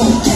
Oh.